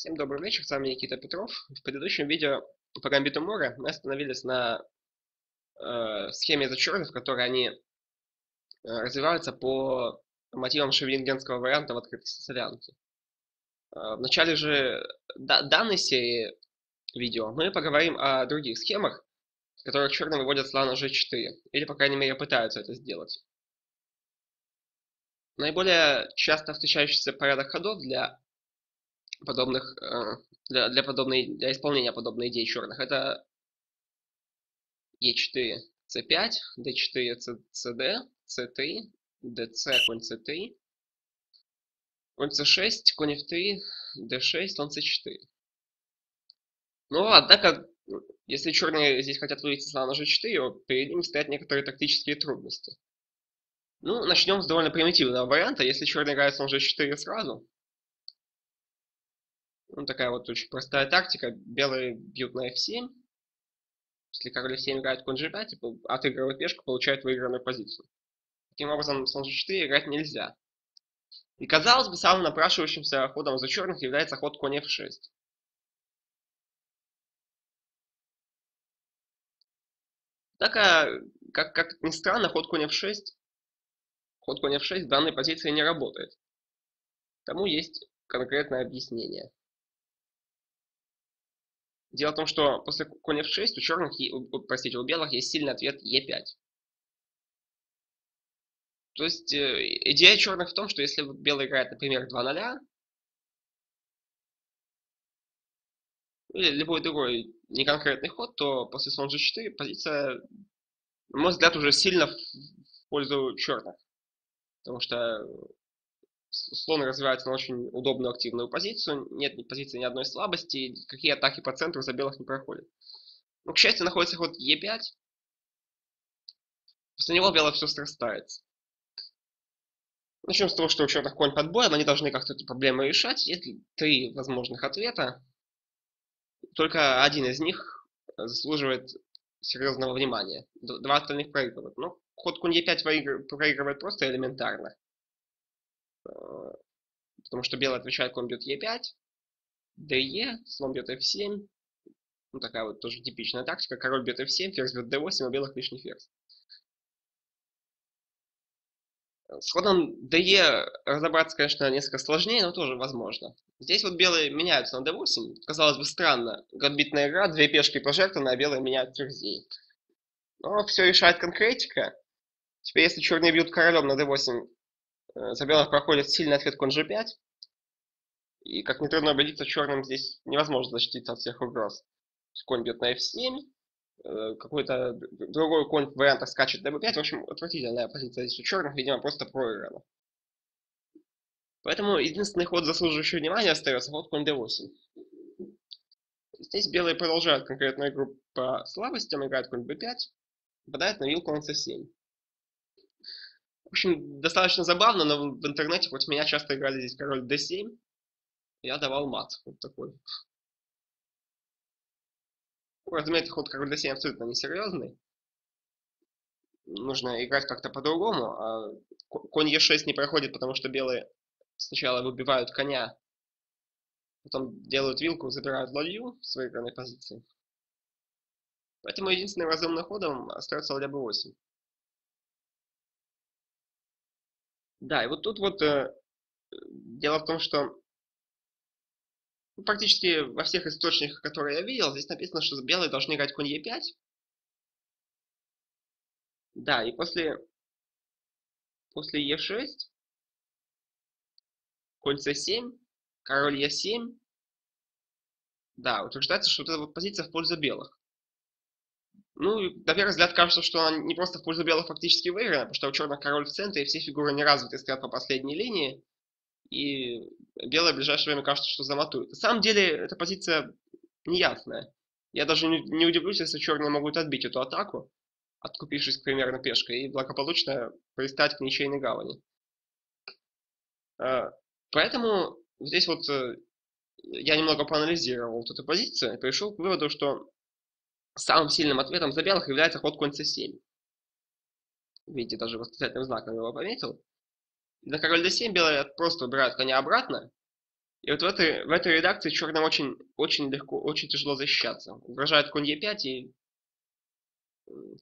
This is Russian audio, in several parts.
Всем добрый вечер, с вами Никита Петров. В предыдущем видео по гамбиту Мора мы остановились на э, схеме в которой они э, развиваются по мотивам шевенгенского варианта в открытости солянки. Э, в начале же да, данной серии видео мы поговорим о других схемах, в которых черные выводят слона на g4, или, по крайней мере, пытаются это сделать. Наиболее часто встречающийся порядок ходов для подобных, э, для, для, подобной, для исполнения подобной идеи черных. Это E4, C5, D4, CD, C3, DC, конь C3, конь C6, конь F3, D6, слон C4. Ну, однако, если черные здесь хотят вывести слона на G4, перед ним стоят некоторые тактические трудности. Ну, начнем с довольно примитивного варианта. Если черный играет слон G4 сразу, ну, такая вот очень простая тактика. Белые бьют на f7. Если король f7 играет конь g5, типа, отыгрывает пешку, получает выигранную позицию. Таким образом, слон g4 играть нельзя. И казалось бы, самым напрашивающимся ходом за черных является ход конь f6. Однако, как, как ни странно, ход конь f6, ход конь f6 в данной позиции не работает. Тому есть конкретное объяснение. Дело в том, что после конь f6 у черных, простите, у белых есть сильный ответ e5. То есть э, идея черных в том, что если белый играет, например, 2 0, или любой другой неконкретный ход, то после слон g4 позиция, на мой взгляд, уже сильно в пользу черных. Потому что слон развивается на очень удобную активную позицию, нет ни позиции ни одной слабости, какие атаки по центру за белых не проходят. Но, к счастью, находится ход Е5. После него белое все срастается. Начнем с того, что у черных конь под боем, они должны как-то эту проблему решать. Есть три возможных ответа. Только один из них заслуживает серьезного внимания. Два остальных проигрывают. Но ход конь Е5 проигрывает просто элементарно. Э, потому что белый отвечает, конь бьет Е5, ДЕ, слон бьет F7. Ну, такая вот тоже типичная тактика. Король бьет F7, ферзь бьет D8, а белых лишний ферзь. С ходом DE разобраться, конечно, несколько сложнее, но тоже возможно. Здесь вот белые меняются на D8. Казалось бы, странно. Гамбитная игра, две пешки пожертвованы, а белые меняют ферзей. Но все решает конкретика. Теперь, если черные бьют королем на D8, Э, за белых проходит сильный ответ конь g5. И, как нетрудно убедиться, черным здесь невозможно защититься от всех угроз. Конь бьет на f7, э, какой-то другой конь в скачет на b5. В общем, отвратительная позиция здесь у черных, видимо, просто проиграна. Поэтому единственный ход, заслуживающий внимания, остается ход конь d8. Здесь белые продолжают конкретную игру по слабостям, играют конь b5, попадает на вилку на c7. В общем, достаточно забавно, но в интернете хоть меня часто играли здесь король d7. Я давал мат. Вот такой. Ну, разумеется, ход король d7 абсолютно несерьезный. Нужно играть как-то по-другому. А конь e6 не проходит, потому что белые сначала выбивают коня, потом делают вилку, забирают ладью в своей игранной позиции. Поэтому единственным разумным ходом остается ладья b8. Да, и вот тут вот э, дело в том, что ну, практически во всех источниках, которые я видел, здесь написано, что белые должны играть конь Е5. Да, и после, после Е6, конь С7, король Е7, да, утверждается, что вот эта вот позиция в пользу белых. Ну, на первый взгляд кажется, что она не просто в пользу белых фактически выиграна, потому что у черных король в центре, и все фигуры не развиты, стоят по последней линии, и белое в ближайшее время кажется, что заматует. На самом деле, эта позиция неясная. Я даже не, не удивлюсь, если черные могут отбить эту атаку, откупившись, к примеру, пешкой, и благополучно пристать к ничейной гавани. А, поэтому здесь вот э, я немного проанализировал вот эту позицию и пришел к выводу, что Самым сильным ответом за белых является ход конь c7. Видите, даже восклицательным знаком его пометил. На король d7 белые просто убирают коня обратно. И вот в этой, в этой редакции черным очень, очень легко, очень тяжело защищаться. Угрожает конь Е5 и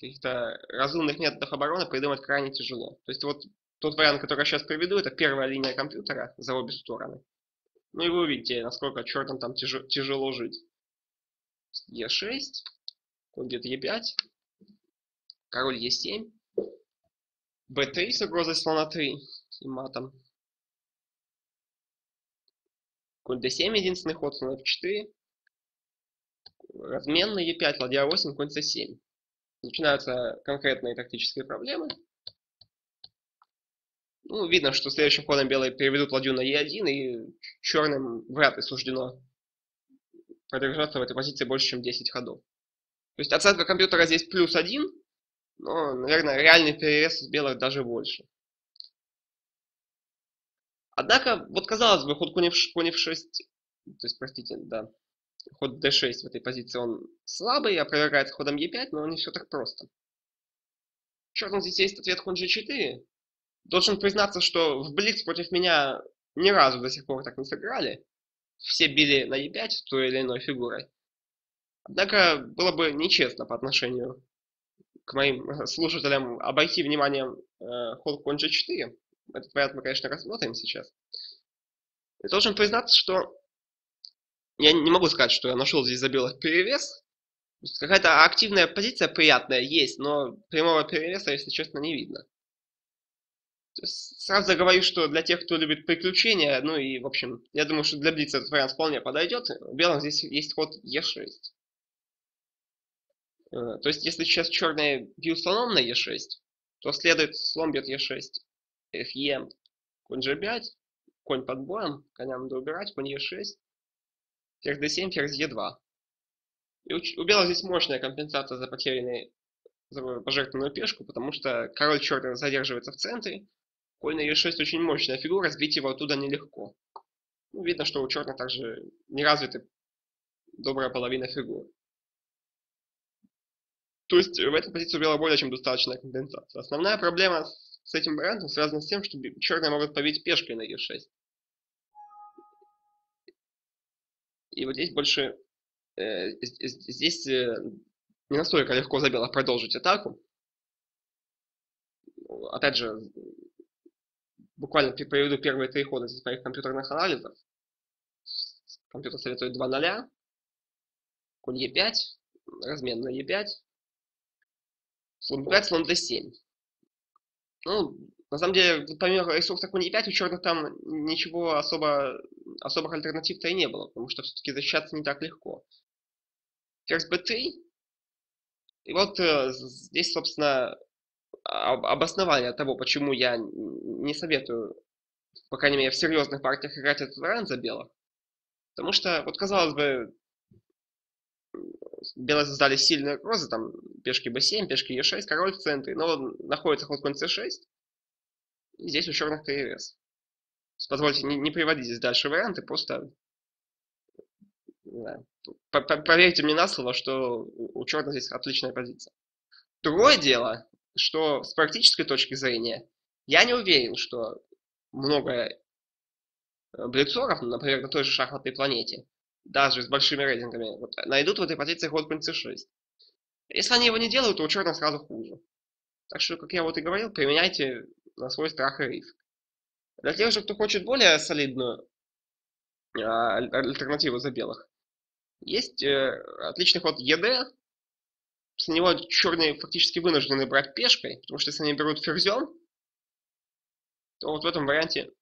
каких-то разумных методов обороны придумать крайне тяжело. То есть вот тот вариант, который я сейчас приведу, это первая линия компьютера за обе стороны. Ну и вы увидите, насколько чертом там тяжело жить. Е6, конь где-то Е5, король Е7, Б3 с угрозой слона 3 и матом. Конь d7 единственный ход, слон f4. Размен на e5, ладья 8, конь c7. Начинаются конкретные тактические проблемы. Ну, видно, что следующим ходом белые переведут ладью на e1, и черным вряд ли суждено продержаться в этой позиции больше, чем 10 ходов. То есть оценка компьютера здесь плюс 1, но, наверное, реальный перевес белых даже больше. Однако, вот казалось бы, ход конь f, 6, то есть, простите, да, ход d6 в этой позиции, он слабый, опровергается ходом e5, но не все так просто. Черным здесь есть ответ конь g4. Должен признаться, что в Блиц против меня ни разу до сих пор так не сыграли. Все били на e5 той или иной фигурой. Однако было бы нечестно по отношению к моим слушателям обойти вниманием э, конь g4. Этот вариант мы, конечно, рассмотрим сейчас. И должен признаться, что я не могу сказать, что я нашел здесь за белых перевес. Какая-то активная позиция приятная есть, но прямого перевеса, если честно, не видно. Сразу говорю, что для тех, кто любит приключения, ну и, в общем, я думаю, что для Блица этот вариант вполне подойдет. В белом здесь есть ход Е6. Э, то есть, если сейчас черные бьют на Е6, то следует слон бьет Е6. Фе, конь g5, конь под боем, коня надо убирать, конь e6, ферзь d7, ферзь e2. И у, белых здесь мощная компенсация за потерянный, за пожертвованную пешку, потому что король черный задерживается в центре, конь на e6 очень мощная фигура, сбить его оттуда нелегко. Ну, видно, что у черных также не развиты добрая половина фигур. То есть в этой позиции у белых более чем достаточная компенсация. Основная проблема с этим вариантом связано с тем, что черные могут побить пешкой на e6. И вот здесь больше... Э, здесь э, не настолько легко за белых продолжить атаку. Опять же, буквально приведу первые три хода из своих компьютерных анализов. Компьютер советует 2 0, конь e5, размен на e5, слон 5, слон d7. Ну, на самом деле, помимо ресурса Куни 5, у черных там ничего особо, особых альтернатив-то и не было, потому что все-таки защищаться не так легко. Ферзь b3. И вот э, здесь, собственно, об, обоснование того, почему я не советую, по крайней мере, в серьезных партиях играть этот вариант за белых. Потому что, вот казалось бы, белые создали сильные розы, там пешки b7, пешки e6, король в центре, но находится ход конь c6, и здесь у черных перевес. Позвольте не, не приводить здесь дальше варианты, просто да, поверьте мне на слово, что у черных здесь отличная позиция. Другое дело, что с практической точки зрения я не уверен, что много э, блицоров, например, на той же шахматной планете, даже с большими рейтингами, вот, найдут в этой позиции ход конь c6. Если они его не делают, то у черных сразу хуже. Так что, как я вот и говорил, применяйте на свой страх и риск. Для тех же, кто хочет более солидную а, альтернативу за белых, есть э, отличный ход ЕД. С него черные фактически вынуждены брать пешкой, потому что если они берут ферзем, то вот в этом варианте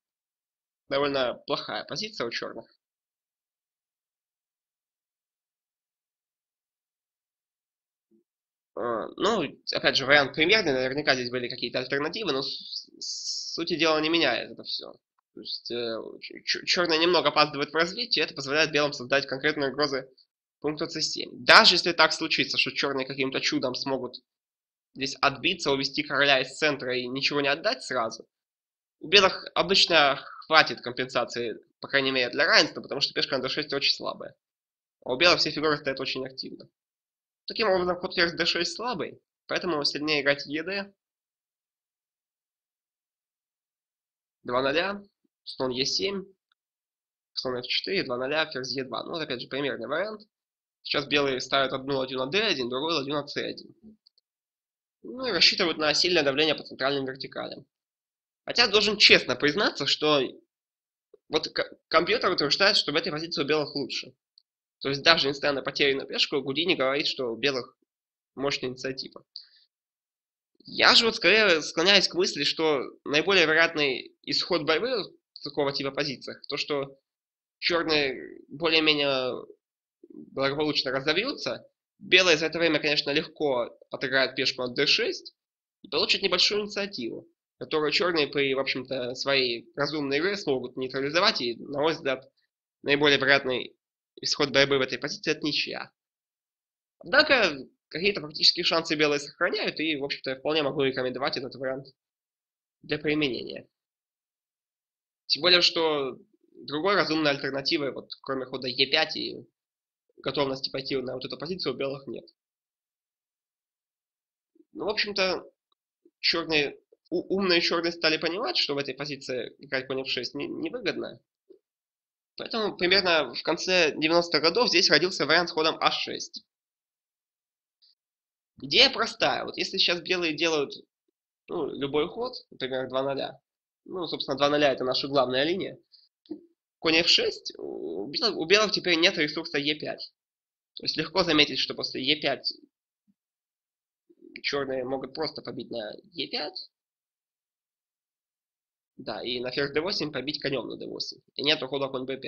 довольно плохая позиция у черных. Ну, опять же, вариант примерный, наверняка здесь были какие-то альтернативы, но сути дела не меняет это все. То есть э, черные немного опаздывают в развитии, это позволяет белым создать конкретные угрозы пункту c7. Даже если так случится, что черные каким-то чудом смогут здесь отбиться, увести короля из центра и ничего не отдать сразу, у белых обычно хватит компенсации, по крайней мере, для равенства, потому что пешка на d6 очень слабая. А у белых все фигуры стоят очень активно. Таким образом, ход ферзь d6 слабый, поэтому сильнее играть ед. 2 0, слон e7, слон f4, 2 0, ферзь e2. Ну, вот опять же, примерный вариант. Сейчас белые ставят одну ладью на d1, другую ладью на c1. Ну и рассчитывают на сильное давление по центральным вертикалям. Хотя должен честно признаться, что вот компьютер утверждает, что в этой позиции у белых лучше. То есть даже несмотря на потери на пешку, Гудини говорит, что у белых мощная инициатива. Я же вот скорее склоняюсь к мысли, что наиболее вероятный исход борьбы в такого типа позициях, то что черные более-менее благополучно разовьются, белые за это время, конечно, легко отыграют пешку от d6 и получат небольшую инициативу которую черные при, в общем-то, своей разумной игре смогут нейтрализовать, и, на мой взгляд, наиболее вероятный исход борьбы в этой позиции – это ничья. Однако, какие-то фактические шансы белые сохраняют, и, в общем-то, я вполне могу рекомендовать этот вариант для применения. Тем более, что другой разумной альтернативы, вот кроме хода Е5 и готовности пойти на вот эту позицию, у белых нет. Ну, в общем-то, черные умные черные стали понимать, что в этой позиции играть конь f6 невыгодно. Поэтому примерно в конце 90-х годов здесь родился вариант с ходом a6. Идея простая. Вот если сейчас белые делают ну, любой ход, например, 2-0, ну, собственно, 2-0 это наша главная линия, конь f6, у белых, у белых теперь нет ресурса e5. То есть легко заметить, что после e5 черные могут просто побить на e5, да, и на ферзь d8 побить конем на d8. И нет хода конь b5.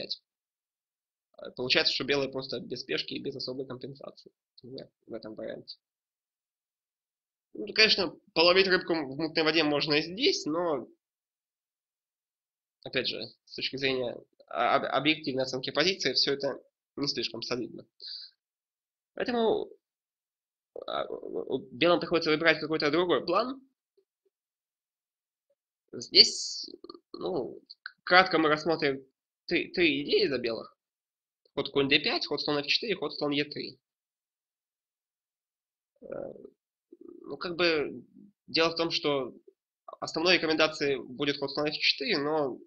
Э, получается, что белые просто без пешки и без особой компенсации в этом варианте. Ну, конечно, половить рыбку в мутной воде можно и здесь, но, опять же, с точки зрения объективной оценки позиции, все это не слишком солидно. Поэтому а, белым приходится выбирать какой-то другой план, Здесь, ну, кратко мы рассмотрим три, три идеи за белых. Ход конь d5, ход слон f4, ход слон e3. Э, ну, как бы, дело в том, что основной рекомендацией будет ход слон f4, но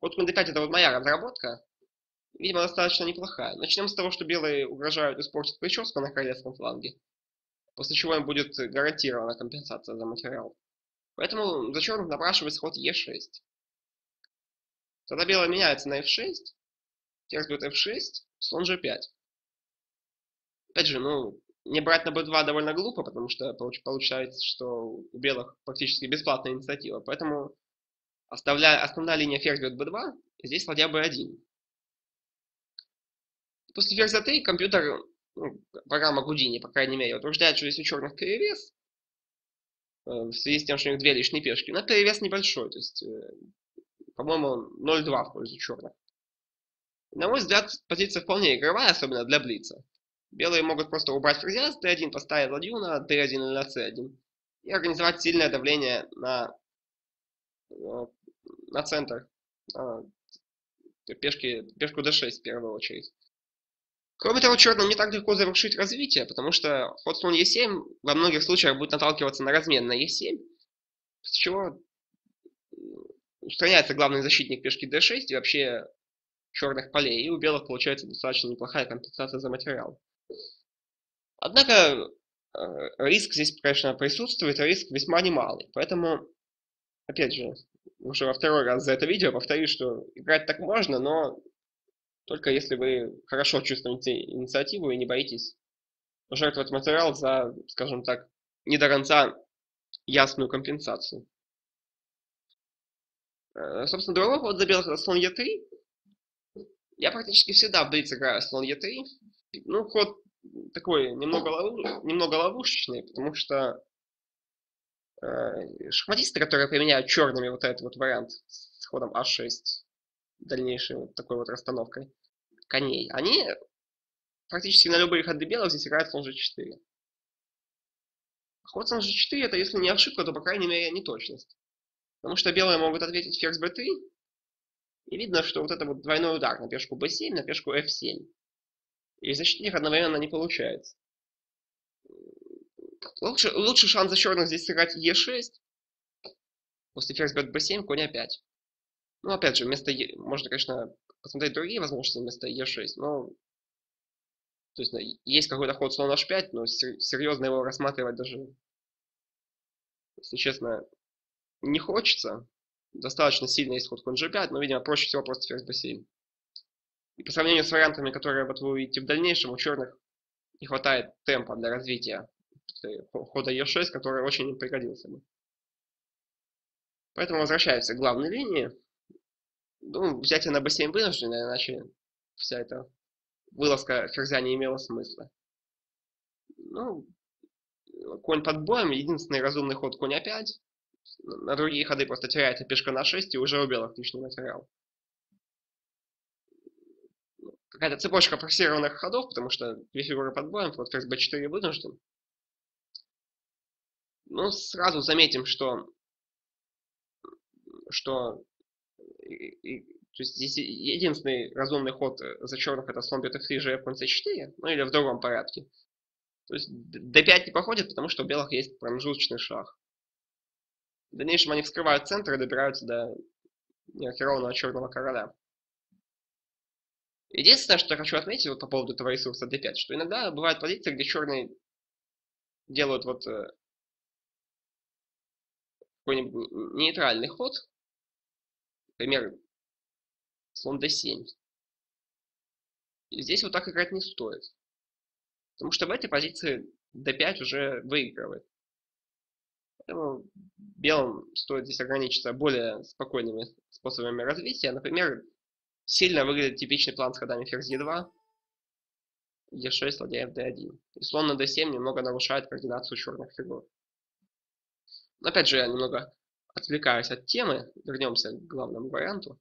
ход конь d5 это вот моя разработка. Видимо, достаточно неплохая. Начнем с того, что белые угрожают испортить прическу на королевском фланге, после чего им будет гарантирована компенсация за материал. Поэтому за черных напрашивается ход Е6. Тогда белый меняется на F6, ферзь бьет F6, слон G5. Опять же, ну, не брать на B2 довольно глупо, потому что получается, что у белых практически бесплатная инициатива. Поэтому оставляя, основная линия ферзь бьет B2, и здесь ладья B1. После ферзя 3 компьютер, ну, программа Гудини, по крайней мере, утверждает, что если у черных перевес, в связи с тем, что у них две лишние пешки. Но перевес небольшой, то есть, э, по-моему, 0-2 в пользу черных. На мой взгляд, позиция вполне игровая, особенно для Блица. Белые могут просто убрать ферзя с d1, поставить ладью на d1 или на c1 и организовать сильное давление на, э, на центр, на пешки, пешку d6 в первую очередь. Кроме того, черным не так легко завершить развитие, потому что ход слон e7 во многих случаях будет наталкиваться на размен на e7, с чего устраняется главный защитник пешки d6 и вообще черных полей, и у белых получается достаточно неплохая компенсация за материал. Однако э, риск здесь, конечно, присутствует, а риск весьма немалый. Поэтому, опять же, уже во второй раз за это видео повторю, что играть так можно, но только если вы хорошо чувствуете инициативу и не боитесь жертвовать материал за, скажем так, не до конца ясную компенсацию. Э, собственно, другой ход за белых это слон Е3. Я практически всегда в блиц играю слон Е3. Ну, ход такой немного, лову, немного ловушечный, потому что э, шахматисты, которые применяют черными вот этот вот вариант с ходом А6, дальнейшей вот такой вот расстановкой коней, они практически на любые ходы белых здесь играют слон g4. Ход слон g4 это если не ошибка, то по крайней мере не точность. Потому что белые могут ответить ферзь b3, и видно, что вот это вот двойной удар на пешку b7, на пешку f7. И защитить их одновременно не получается. Лучше, лучший шанс за черных здесь сыграть e6. После ферзь бьет b7, конь a5. Ну, опять же, вместо e... можно, конечно, посмотреть другие возможности вместо Е6, но то есть есть какой-то ход слон H5, но серьезно его рассматривать даже, если честно, не хочется. Достаточно сильный есть ход конь G5, но, видимо, проще всего просто ферзь B7. И по сравнению с вариантами, которые вот вы увидите в дальнейшем, у черных не хватает темпа для развития хода E6, который очень им пригодился бы. Поэтому возвращаемся к главной линии. Ну, взятие на b7 вынуждено, иначе вся эта вылазка ферзя не имела смысла. Ну, конь под боем, единственный разумный ход конь a5. На другие ходы просто теряется пешка на 6 и уже у белых лишний материал. Какая-то цепочка форсированных ходов, потому что две фигуры под боем, вот ферзь b4 вынужден. Ну, сразу заметим, что, что и, то есть здесь единственный разумный ход э, за черных это слон бьет f3, g, конь c4, ну или в другом порядке. То есть d5 не походит, потому что у белых есть промежуточный шаг. В дальнейшем они вскрывают центр и добираются до неархированного черного короля. Единственное, что я хочу отметить вот по поводу этого ресурса d5, что иногда бывают позиции, где черные делают вот э, какой-нибудь нейтральный ход, например, слон d7. И здесь вот так играть не стоит. Потому что в этой позиции d5 уже выигрывает. Поэтому белым стоит здесь ограничиться более спокойными способами развития. Например, сильно выглядит типичный план с ходами ферзь e2, e6, ладья fd1. И слон на d7 немного нарушает координацию черных фигур. Но опять же, я немного отвлекаюсь от темы. Вернемся к главному варианту.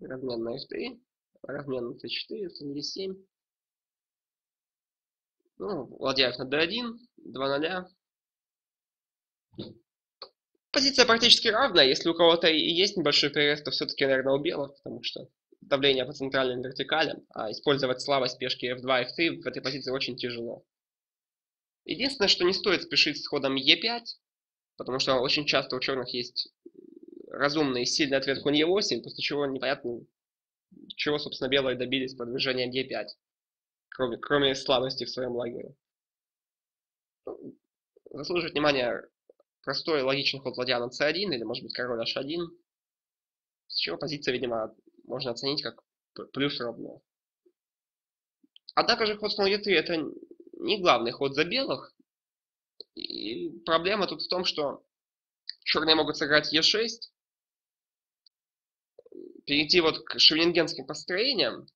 размен на f3, размен на c4, слон e7. Ну, ладья на d1, 2 0. Позиция практически равная. Если у кого-то и есть небольшой перерыв, то все-таки, наверное, у белых, потому что давление по центральным вертикалям, а использовать слабость пешки f2, f3 в этой позиции очень тяжело. Единственное, что не стоит спешить с ходом e5, потому что очень часто у черных есть разумный и сильный ответ конь e8, после чего непонятно, чего, собственно, белые добились продвижения d5, кроме, кроме слабости в своем лагере. Заслуживает внимания простой логичный ход ладья на c1 или, может быть, король h1, с чего позиция, видимо, можно оценить как плюс ровная. Однако же ход слон e3 это не главный ход за белых. И проблема тут в том, что черные могут сыграть e6, перейти вот к шевенингенским построениям.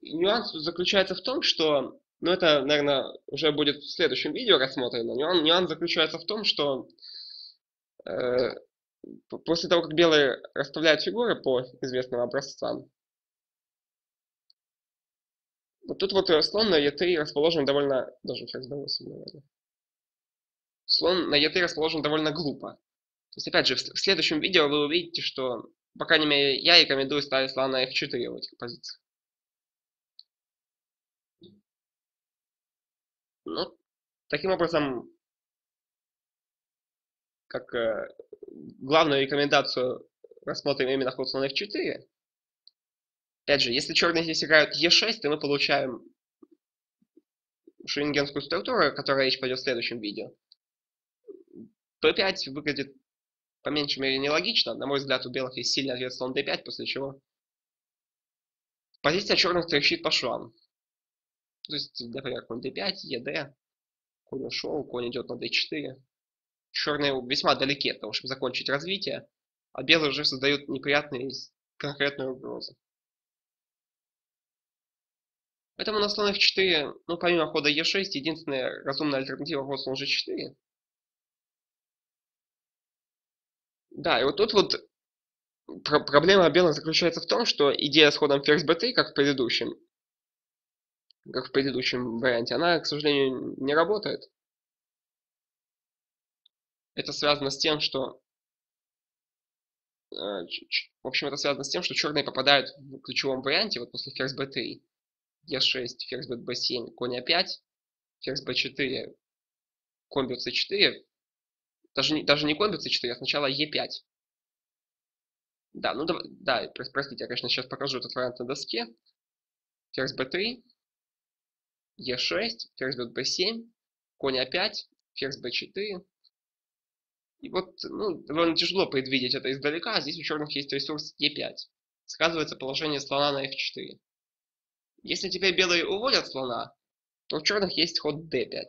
И нюанс заключается в том, что, ну это, наверное, уже будет в следующем видео рассмотрено, нюанс, нюанс заключается в том, что э, после того, как белые расставляют фигуры по известным образцам, вот тут вот слон на e3 расположен довольно, даже ферзь b8, наверное. Слон на e3 расположен довольно глупо. То есть, опять же, в следующем видео вы увидите, что по крайней мере, я рекомендую ставить слона на f4 в этих позициях. Ну, таким образом, как э, главную рекомендацию рассмотрим именно ход слона f4. Опять же, если черные здесь играют e6, то мы получаем шерингенскую структуру, о которой речь пойдет в следующем видео. p5 выглядит по меньшей мере нелогично. На мой взгляд, у белых есть сильный ответ слон d5, после чего позиция черных трещит по швам. То есть, например, конь d5, ед, конь ушел, конь идет на d4. Черные весьма далеки от того, чтобы закончить развитие, а белые уже создают неприятные конкретные угрозы. Поэтому на слон f4, ну помимо хода e6, единственная разумная альтернатива ход слон g4. Да, и вот тут вот про проблема белых заключается в том, что идея с ходом ферзь b3, как в предыдущем, как в предыдущем варианте, она, к сожалению, не работает. Это связано с тем, что э, в общем, это связано с тем, что черные попадают в ключевом варианте, вот после ферзь b3, e6, ферзь b7, конь a5, ферзь b4, конь b c4, даже не, даже не конь b4, а сначала e5. Да, ну да, да, простите, я, конечно, сейчас покажу этот вариант на доске. Ферзь b3, e6, ферзь бьет b7, конь a5, ферзь b4. И вот, ну, довольно тяжело предвидеть это издалека. А здесь у черных есть ресурс e5. Сказывается положение слона на f4. Если теперь белые уводят слона, то у черных есть ход d5.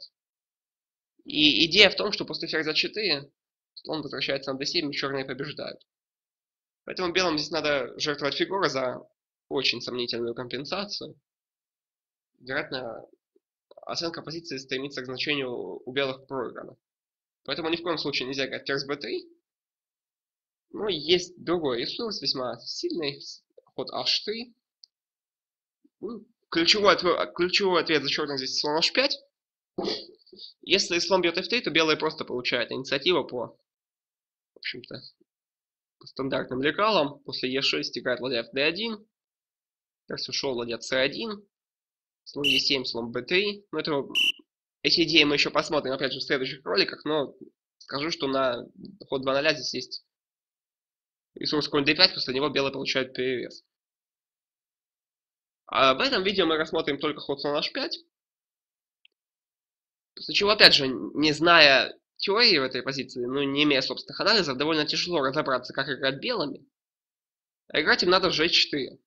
И идея в том, что после ферзя 4 слон возвращается на d7 и черные побеждают. Поэтому белым здесь надо жертвовать фигуры за очень сомнительную компенсацию. Вероятно, оценка позиции стремится к значению у белых проиграна. Поэтому ни в коем случае нельзя играть ферзь b3. Но есть другой ресурс, весьма сильный, ход h3. Ну, ключевой, ответ, ключевой ответ за черных здесь слон h5. Если слон бьет f3, то белые просто получают инициативу по, в общем-то, по стандартным лекалам. После e6 играет ладья в d1. Ферзь ушел, ладья c1. Слон e7, слон b3. Ну, это, эти идеи мы еще посмотрим, опять же, в следующих роликах, но скажу, что на ход 2 0 здесь есть ресурс конь d5, после него белые получают перевес. А в этом видео мы рассмотрим только ход слон h5. После чего, опять же, не зная теории в этой позиции, ну, не имея собственных анализов, довольно тяжело разобраться, как играть белыми. А играть им надо в g4.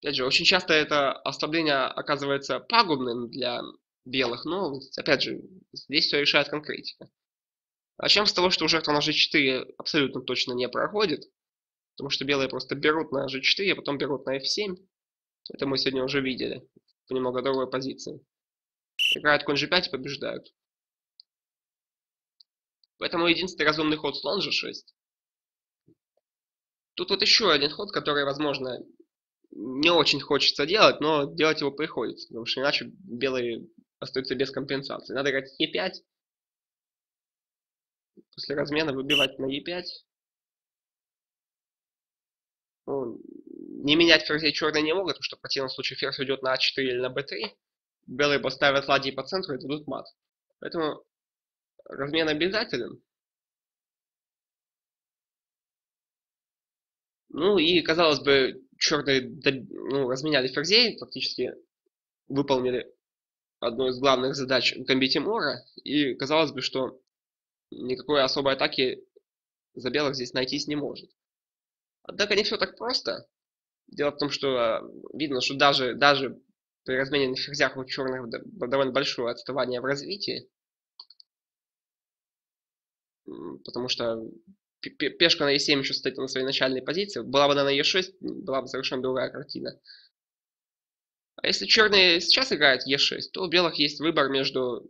Опять же, очень часто это ослабление оказывается пагубным для белых, но, опять же, здесь все решает конкретика. Начнем с того, что жертва на g4 абсолютно точно не проходит, потому что белые просто берут на g4, а потом берут на f7. Это мы сегодня уже видели по немного другой позиции. Играют конь g5 и побеждают. Поэтому единственный разумный ход слон g6. Тут вот еще один ход, который, возможно, не очень хочется делать, но делать его приходится, потому что иначе белые остаются без компенсации. Надо играть e5. После размена выбивать на e5. Ну, не менять ферзей черные не могут, потому что в противном случае ферзь уйдет на а4 или на b3. Белые поставят ладьи по центру и дадут мат. Поэтому размен обязателен. Ну и, казалось бы, черные ну, разменяли ферзей, фактически выполнили одну из главных задач гамбите Мора. И казалось бы, что никакой особой атаки за белых здесь найтись не может. Однако не все так просто. Дело в том, что а, видно, что даже, даже при размене на ферзях у черных довольно большое отставание в развитии. Потому что пешка на e7 еще стоит на своей начальной позиции. Была бы она на e6, была бы совершенно другая картина. А если черные сейчас играют e6, то у белых есть выбор между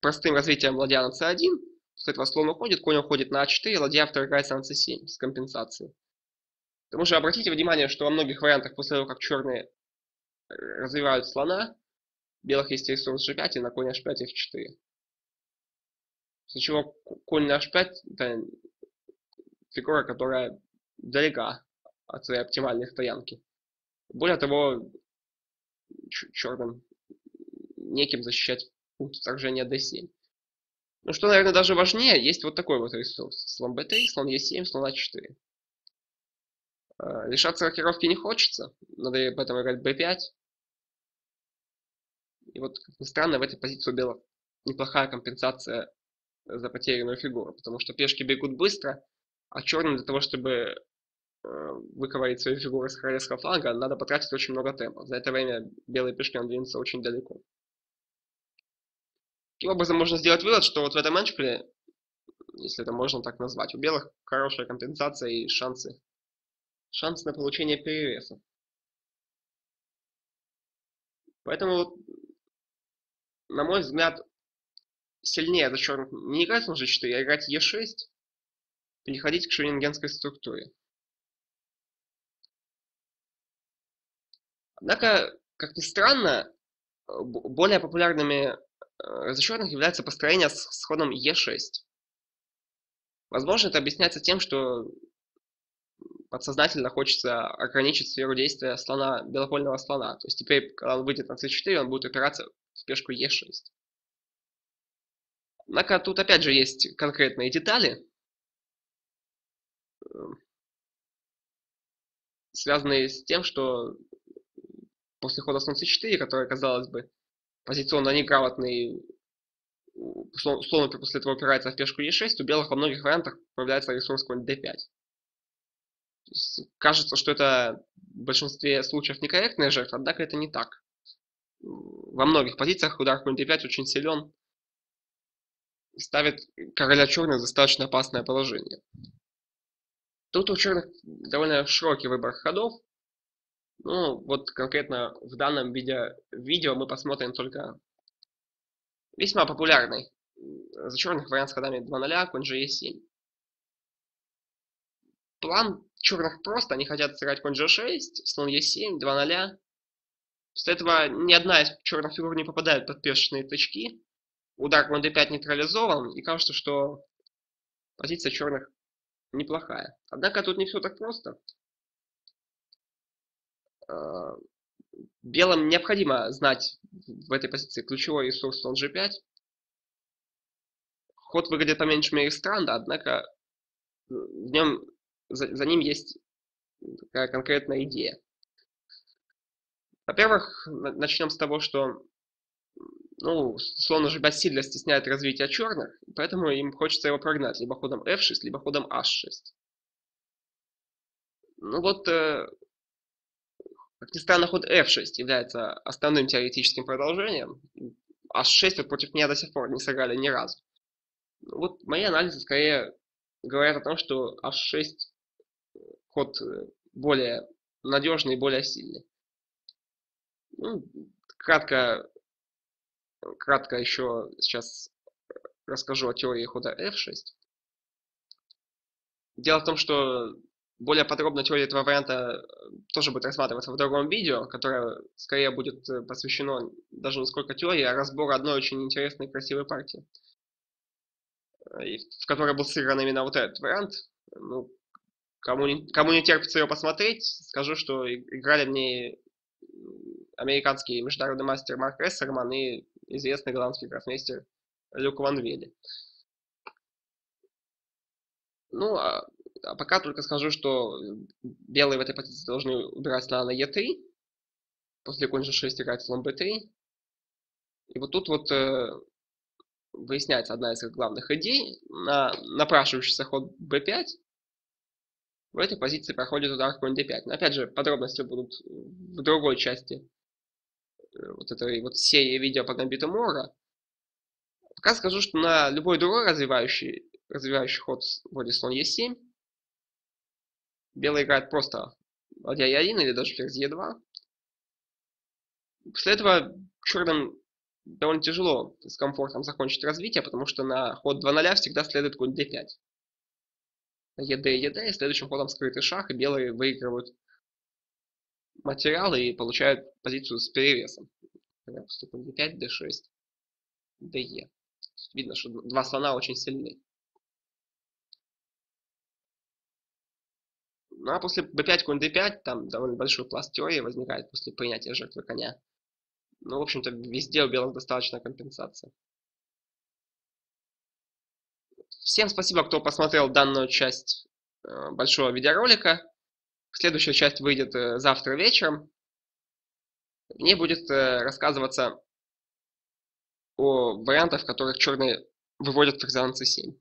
простым развитием ладья на c1, после этого слон уходит, конь уходит на a4, ладья вторгается на c7 с компенсацией. К тому же обратите внимание, что во многих вариантах после того, как черные развивают слона, белых есть ресурс g5 и на конь h5 f4. После чего конь на h5 это фигура, которая далека от своей оптимальной стоянки. Более того, черным неким защищать пункт вторжения d7. Ну что, наверное, даже важнее, есть вот такой вот ресурс. Слон b3, слон e7, слон a4. А, лишаться рокировки не хочется, надо поэтому играть b5. И вот, как ни странно, в этой позиции у белых неплохая компенсация за потерянную фигуру, потому что пешки бегут быстро, а черным для того, чтобы э, выковырить свою фигуру с королевского фланга, надо потратить очень много темпа. За это время белые пешки двинутся очень далеко. Таким образом, можно сделать вывод, что вот в этом матчпле, если это можно так назвать, у белых хорошая компенсация и шансы, шанс на получение перевеса. Поэтому, на мой взгляд, сильнее за черных не играть на g4, а играть e6, переходить к швейнингенской структуре. Однако, как ни странно, более популярными э, черных является построение с ходом e6. Возможно, это объясняется тем, что подсознательно хочется ограничить сферу действия слона, белопольного слона. То есть теперь, когда он выйдет на c4, он будет опираться в пешку e6. Однако тут опять же есть конкретные детали. связанные с тем, что после хода слон c4, который, казалось бы, позиционно неграмотный, условно после этого упирается в пешку e6, у белых во многих вариантах появляется ресурс какой-нибудь d5. Кажется, что это в большинстве случаев некорректная жертва, однако это не так. Во многих позициях удар конь d5 очень силен, ставит короля черных в достаточно опасное положение. Тут у черных довольно широкий выбор ходов. Ну, вот конкретно в данном видео, видео мы посмотрим только весьма популярный за черных вариант с ходами 2-0, конь g7. План черных просто, они хотят сыграть конь g6, слон e7, 2-0. После этого ни одна из черных фигур не попадает под пешечные тычки. Удар конь d5 нейтрализован, и кажется, что позиция черных неплохая. Однако тут не все так просто. А, белым необходимо знать в этой позиции ключевой ресурс слон g5. Ход выглядит по меньшей мере странно, однако в нем, за, за ним есть такая конкретная идея. Во-первых, начнем с того, что ну, слон уже сильно стесняет развитие черных, поэтому им хочется его прогнать либо ходом f6, либо ходом h6. Ну вот, э, как ни странно, ход f6 является основным теоретическим продолжением. h6 вот против меня до сих пор не сыграли ни разу. Ну, вот мои анализы скорее говорят о том, что h6 ход э, более надежный и более сильный. Ну, кратко кратко еще сейчас расскажу о теории хода f6. Дело в том, что более подробно теория этого варианта э, тоже будет рассматриваться в другом видео, которое скорее будет э, посвящено даже не сколько теории, а разбору одной очень интересной красивой партии, в которой был сыгран именно вот этот вариант. Ну, кому, не, кому не терпится ее посмотреть, скажу, что играли мне американский международный мастер Марк Рессерман и известный голландский гроссмейстер Люк Ван Вели. Ну, а, а пока только скажу, что белые в этой позиции должны убирать слона на e3, после конь g6 играть слон b3. И вот тут вот э, выясняется одна из главных идей. На напрашивающийся ход b5 в этой позиции проходит удар конь d5. Но опять же, подробности будут в другой части Э, вот этой вот серии видео по гамбиту Мора, пока скажу, что на любой другой развивающий, развивающий ход вроде слон Е7, белый играет просто ладья Е1 или даже ферзь Е2. После этого черным довольно тяжело с комфортом закончить развитие, потому что на ход 2 0 всегда следует конь d5. ЕД, ЕД, и следующим ходом скрытый шах, и белые выигрывают материалы и получают позицию с перевесом. Например, поступим d5, d6, de. Видно, что два слона очень сильны. Ну а после b5, конь d5, там довольно большой пласт теории возникает после принятия жертвы коня. Ну, в общем-то, везде у белых достаточно компенсация. Всем спасибо, кто посмотрел данную часть э, большого видеоролика. Следующая часть выйдет э, завтра вечером. В ней будет э, рассказываться о вариантах, в которых черные выводят ферзя на c7.